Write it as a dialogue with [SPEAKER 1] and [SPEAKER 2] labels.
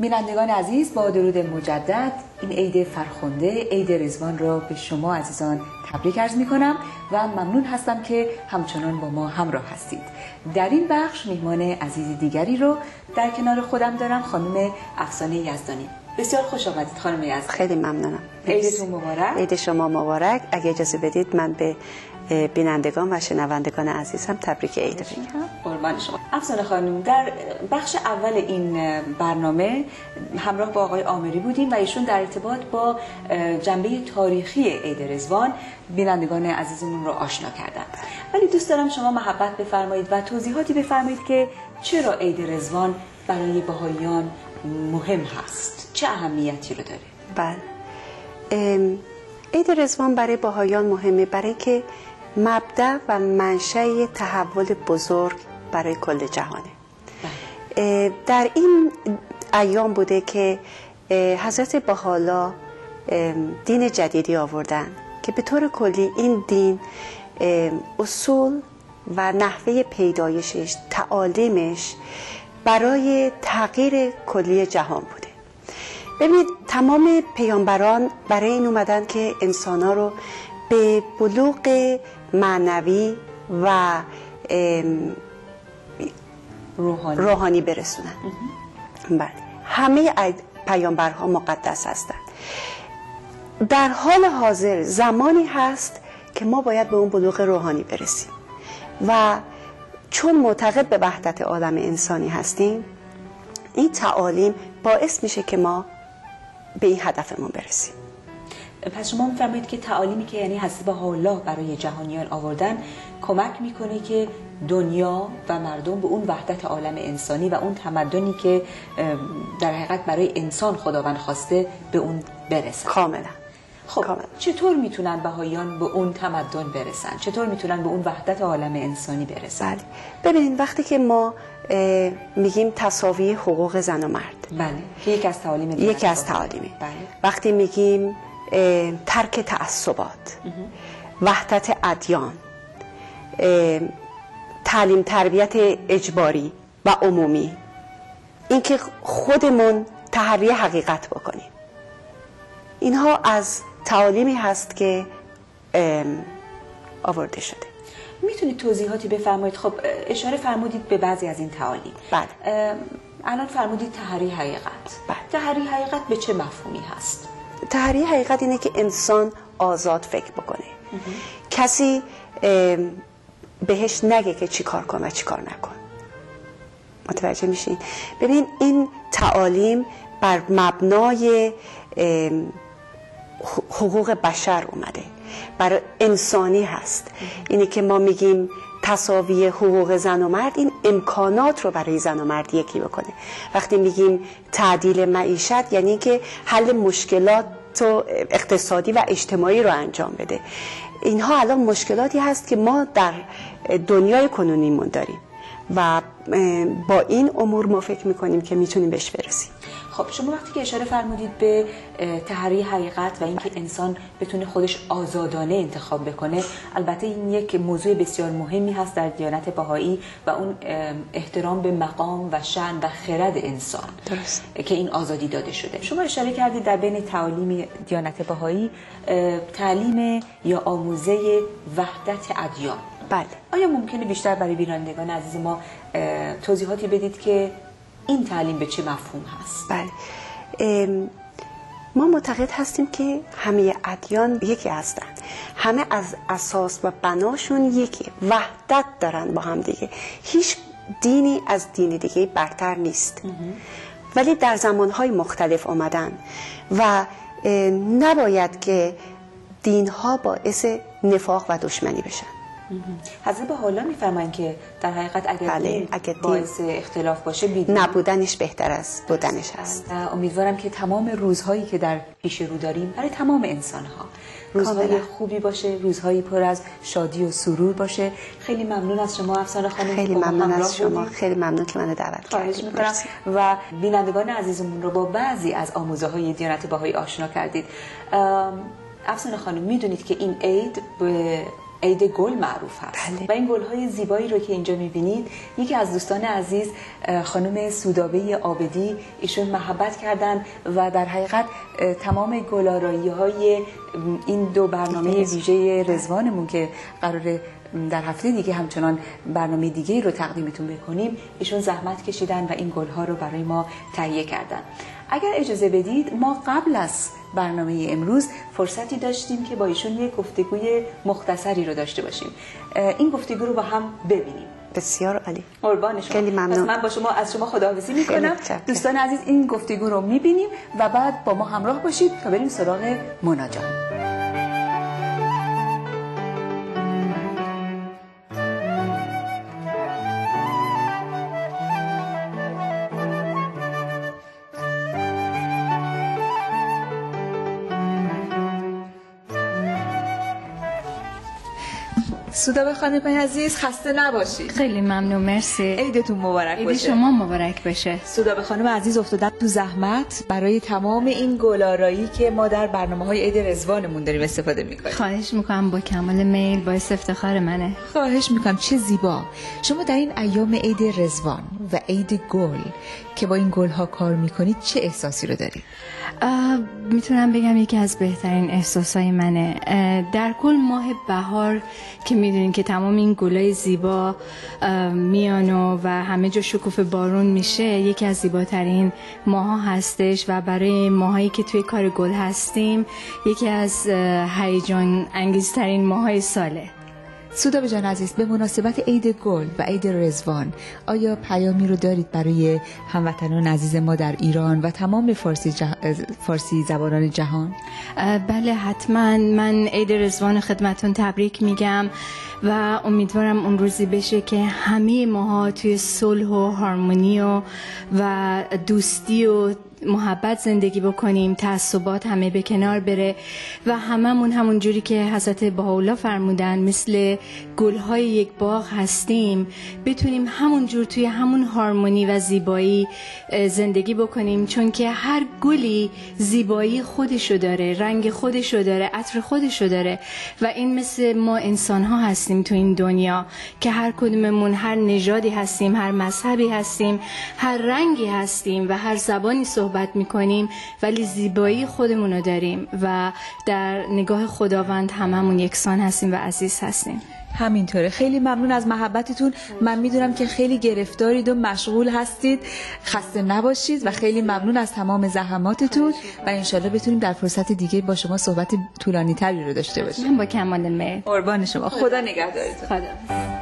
[SPEAKER 1] بینندگان عزیز با درود مجدد. این عید فرخنده عید رزوان را به شما عزیزان تبریک ارز می کنم و ممنون هستم که همچنان با ما همراه هستید. در این بخش میهمان عزیز دیگری رو در کنار خودم دارم خانم افسانه یزدانی. بسیار خوش آمدید خانم یزدانی.
[SPEAKER 2] خیلی ممنونم.
[SPEAKER 1] عیدتون مبارک.
[SPEAKER 2] عید شما مبارک. اگه اجازه بدید من به بینندگان و شنوندگان عزیزم تبریک عید بگم.
[SPEAKER 1] قربان شما. افسانه خانم در بخش اول این برنامه همراه با آقای آمری بودیم و ایشون در ارتباط با جنبه تاریخی عید رزوان بینندگان عزیزمون رو آشنا کردند. ولی دوست دارم شما محبت بفرمایید و توضیحاتی بفرمایید که چرا عید رزوان برای بهاییان مهم هست. چه اهمیتی رو داره؟
[SPEAKER 2] بله. عید رزوان برای باهایان مهمه برای که مبدع و منشأ تحول بزرگ برای کل جهانه. در این ایام بوده که حضرت بحالا دین جدیدی آوردن که به طور کلی این دین اصول و نحوه پیدایشش تعالیمش برای تغییر کلی جهان بوده. ببینید تمام پیامبران برای این اومدن که انسانها رو به بلوغ معنوی و
[SPEAKER 1] روحانی,
[SPEAKER 2] روحانی برسونن. بله. همه پیامبرها مقدس هستند. در حال حاضر زمانی هست که ما باید به اون بلوغ روحانی برسیم. و چون معتقد به وحدت عالم انسانی هستیم این تعالیم باعث میشه که ما به این هدفمون برسیم.
[SPEAKER 1] پس شما میفرمایید که تعالیمی که یعنی حضرت حالا برای جهانیان آوردن کمک می‌کنه که دنیا و مردم به اون وحدت عالم انسانی و اون تمدنی که در حقیقت برای انسان خداوند خواسته به اون برسن.
[SPEAKER 2] کاملا.
[SPEAKER 1] خب چطور می‌تونن بهاییان به اون تمدن برسن؟ چطور می‌تونن به اون وحدت عالم انسانی برسن؟
[SPEAKER 2] بله. ببینید وقتی که ما میگیم تساوی حقوق زن و مرد.
[SPEAKER 1] بله. یکی از تعالیم
[SPEAKER 2] یکی از تعالیمه. بله. وقتی میگیم ترک تعصبات. وحدت ادیان. تعلیم تربیت اجباری و عمومی. اینکه خودمون تحری حقیقت بکنیم. اینها از تعالیمی هست که آورده شده.
[SPEAKER 1] می‌تونید توضیحاتی بفرمایید؟ خب اشاره فرمودید به بعضی از این تعالیم.
[SPEAKER 2] بله.
[SPEAKER 1] الان فرمودید تحری حقیقت.
[SPEAKER 2] بله.
[SPEAKER 1] تحری حقیقت به چه مفهومی هست؟
[SPEAKER 2] تحری حقیقت اینه که انسان آزاد فکر بکنه. کسی بهش نگه که چی کار کن و چی کار نکن متوجه میشین ببین این تعالیم بر مبنای حقوق بشر اومده. برای انسانی هست. اینی که ما میگیم تصاوی حقوق زن و مرد این امکانات رو برای زن و مرد یکی بکنه. وقتی میگیم تعدیل معیشت یعنی که حل مشکلات و اقتصادی و اجتماعی رو انجام بده. اینها الان مشکلاتی هست که ما در دنیای کنونیمون داریم. و با این امور ما فکر می‌کنیم که می‌تونیم بهش برسیم.
[SPEAKER 1] خب شما وقتی که اشاره فرمودید به تحری حقیقت و اینکه انسان بتونه خودش آزادانه انتخاب بکنه البته این یک موضوع بسیار مهمی هست در دیانت بهایی و اون احترام به مقام و شن و خرد انسان
[SPEAKER 2] درست.
[SPEAKER 1] که این آزادی داده شده. شما اشاره کردید در بین تعالیم دیانت بهایی تعلیم یا آموزه وحدت ادیان.
[SPEAKER 2] بله.
[SPEAKER 1] آیا ممکنه بیشتر برای بینندگان عزیز ما توضیحاتی بدید که این تعلیم به چه مفهوم هست؟
[SPEAKER 2] بله. ما معتقد هستیم که همه ادیان یکی هستند همه از اساس و بناشون یکی وحدت دارن با هم دیگه. هیچ دینی از دین دیگه برتر نیست. ولی در زمانهای مختلف آمدن و نباید که دینها باعث نفاق و دشمنی بشن.
[SPEAKER 1] حضرت به حالا میفرمایند که در حقیقت اگر
[SPEAKER 2] بله، اگر
[SPEAKER 1] باعث اختلاف باشه بیدین.
[SPEAKER 2] نبودنش بهتر از بودنش هست
[SPEAKER 1] امیدوارم که تمام روزهایی که در پیش رو داریم برای تمام انسان ها روزهای. خوبی باشه روزهایی پر از شادی و سرور باشه. خیلی ممنون از شما افسانه خانم
[SPEAKER 2] خیلی ممنون از شما.
[SPEAKER 1] بودید.
[SPEAKER 2] خیلی ممنون که من دعوت کردید.
[SPEAKER 1] می‌کنم. و بینندگان عزیزمون رو با بعضی از آموزه های دیانت باهایی آشنا کردید. افسانه خانم می‌دونید که این عید به عید گل معروف هست
[SPEAKER 2] بله.
[SPEAKER 1] و این گل های زیبایی رو که اینجا می‌بینید یکی از دوستان عزیز خانم سودابه آبدی ایشون محبت کردن و در حقیقت تمام گلارایی های این دو برنامه ویژه رزوانمون که قرار در هفته دیگه همچنان برنامه دیگه رو تقدیمتون بکنیم. ایشون زحمت کشیدن و این گل ها رو برای ما تهیه کردن. اگر اجازه بدید ما قبل از برنامه امروز فرصتی داشتیم که با ایشون یک گفتگوی مختصری رو داشته باشیم. این گفتگو رو با هم ببینیم.
[SPEAKER 2] بسیار عالی.
[SPEAKER 1] قربان شما.
[SPEAKER 2] خیلی ممنون.
[SPEAKER 1] من با شما از شما خداحافظی می‌کنم. دوستان عزیز این گفتگو رو می‌بینیم و بعد با ما همراه باشید تا بریم سراغ مونا سودا خانم عزیز خسته نباشید
[SPEAKER 3] خیلی ممنون مرسی.
[SPEAKER 1] عیدتون مبارک
[SPEAKER 3] عید
[SPEAKER 1] باشه.
[SPEAKER 3] شما مبارک بشه
[SPEAKER 1] سودا به خانم عزیز افتادن تو زحمت برای تمام این گلارایی که ما در برنامه های عید رزوانمون داریم استفاده می‌کنیم.
[SPEAKER 3] خواهش می‌کنم با کمال میل باعث افتخار منه.
[SPEAKER 1] خواهش می‌کنم چه زیبا. شما در این ایام عید رزوان و عید گل که با این گل ها کار می‌کنید چه احساسی رو دارید؟
[SPEAKER 3] می‌تونم بگم یکی از بهترین احساسای منه. در کل ماه بهار که می‌دونین که تمام این گلای زیبا اه، میان و همه جا شکوفه بارون میشه یکی از زیباترین ماها هستش و برای ماهایی که توی کار گل هستیم یکی از هیجان انگیزترین ماهای ساله.
[SPEAKER 1] سودا جان عزیز به مناسبت عید گل و عید رزوان آیا پیامی رو دارید برای هموطنان عزیز ما در ایران و تمام فارسی, جه... فارسی زبانان جهان؟
[SPEAKER 3] بله حتما. من عید رزوان خدمتون تبریک میگم. و امیدوارم اون روزی بشه که همه ماها توی صلح و هارمونی و و دوستی و محبت زندگی بکنیم تعصبات همه به کنار بره و هممون همون جوری که حضرت بهاءالله فرمودن مثل گلهای یک باغ هستیم بتونیم همون جور توی همون هارمونی و زیبایی زندگی بکنیم. چون که هر گلی زیبایی خودشو داره رنگ خودشو داره عطر خودشو داره و این مثل ما انسان ها هستیم. تو این دنیا که هر کدوممون هر نژادی هستیم هر مذهبی هستیم هر رنگی هستیم و هر زبانی صحبت می‌کنیم ولی زیبایی خودمون رو داریم و در نگاه خداوند هممون یکسان هستیم و عزیز هستیم.
[SPEAKER 1] همینطوره. خیلی ممنون از محبتتون. من می‌دونم که خیلی گرفتارید و مشغول هستید. خسته نباشید و خیلی ممنون از تمام زحماتتون و انشالله بتونیم در فرصت دیگه با شما صحبت طولانی تری رو داشته باشیم.
[SPEAKER 3] با کمال میل
[SPEAKER 1] قربان شما. خدا نگهدارتون.
[SPEAKER 3] خدا